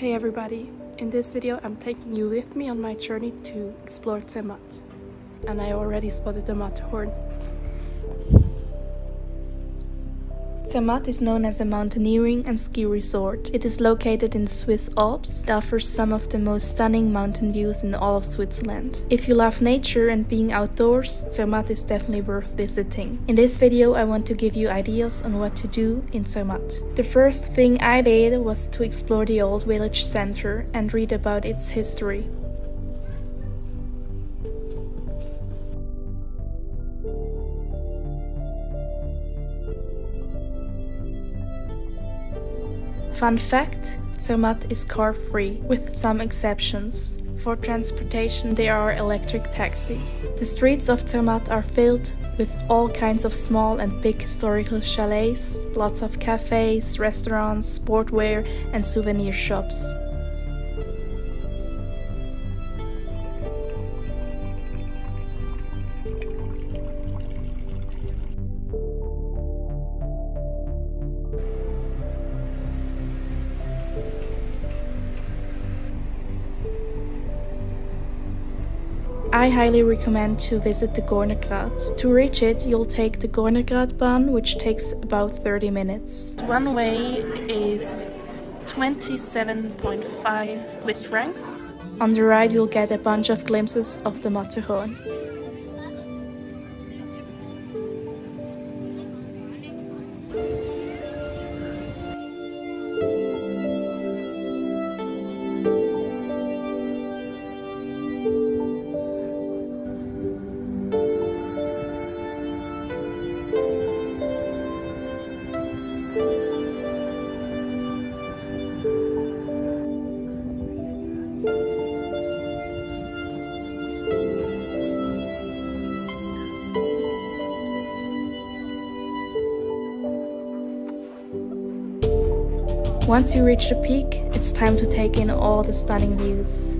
Hey everybody, in this video I'm taking you with me on my journey to explore Zermatt. And I already spotted the Matterhorn. Zermatt is known as a mountaineering and ski resort. It is located in the Swiss Alps. It offers some of the most stunning mountain views in all of Switzerland. If you love nature and being outdoors, Zermatt is definitely worth visiting. In this video I want to give you ideas on what to do in Zermatt. The first thing I did was to explore the old village center and read about its history. Fun fact Zermatt is car free, with some exceptions. For transportation, there are electric taxis. The streets of Zermatt are filled with all kinds of small and big historical chalets, lots of cafes, restaurants, sportwear, and souvenir shops. I highly recommend to visit the Gornergrat. To reach it, you'll take the Gornergratbahn, which takes about 30 minutes. One way is 27.5 Swiss francs. On the ride, you'll get a bunch of glimpses of the Matterhorn. Once you reach the peak, it's time to take in all the stunning views.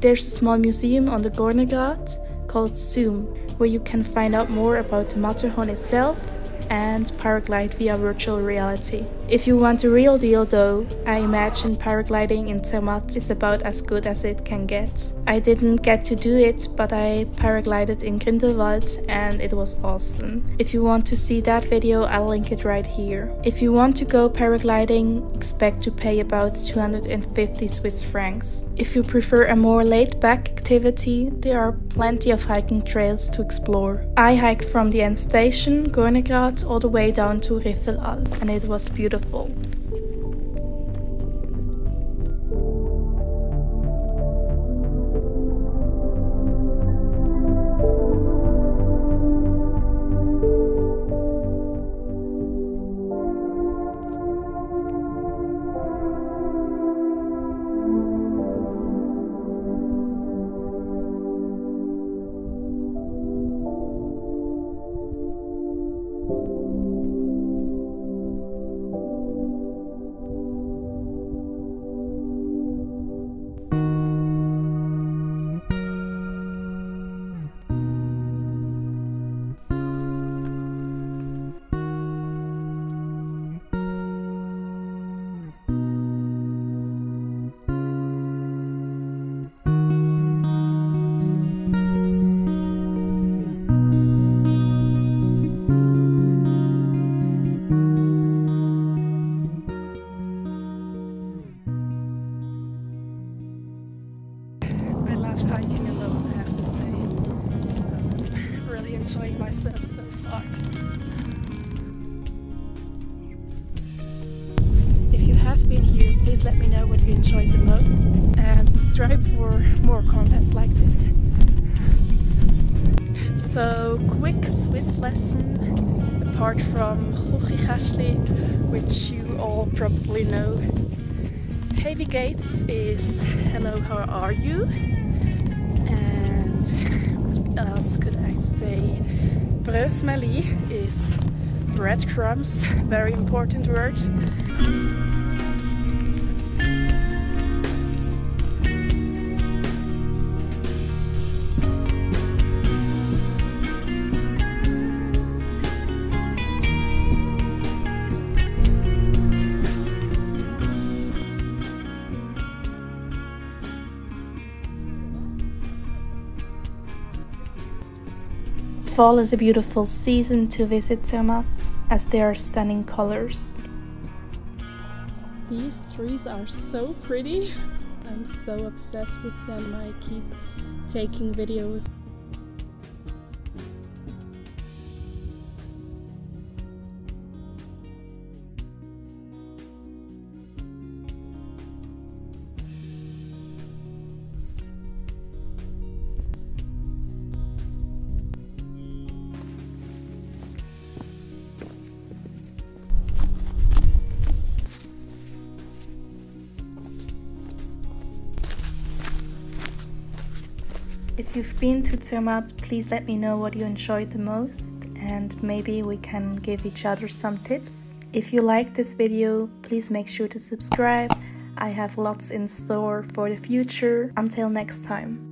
There's a small museum on the Gornergrat called Zoom, where you can find out more about the Matterhorn itself and paraglide via virtual reality. If you want a real deal though, I imagine paragliding in Zermatt is about as good as it can get. I didn't get to do it, but I paraglided in Grindelwald and it was awesome. If you want to see that video, I'll link it right here. If you want to go paragliding, expect to pay about 250 Swiss francs. If you prefer a more laid-back activity, there are plenty of hiking trails to explore. I hiked from the end station, Gornergrat, all the way down to Riffelalp and it was beautiful. Myself so far. If you have been here, please let me know what you enjoyed the most and subscribe for more content like this. So, quick Swiss lesson apart from Chuchichäschtli, which you all probably know. Heavy Gates is hello, how are you? Else could I say? Brösmeli is breadcrumbs, very important word. Fall is a beautiful season to visit Zermatt as there are stunning colors. These trees are so pretty. I'm so obsessed with them. I keep taking videos. If you've been to Zermatt, please let me know what you enjoyed the most and maybe we can give each other some tips. If you like this video, please make sure to subscribe. I have lots in store for the future. Until next time.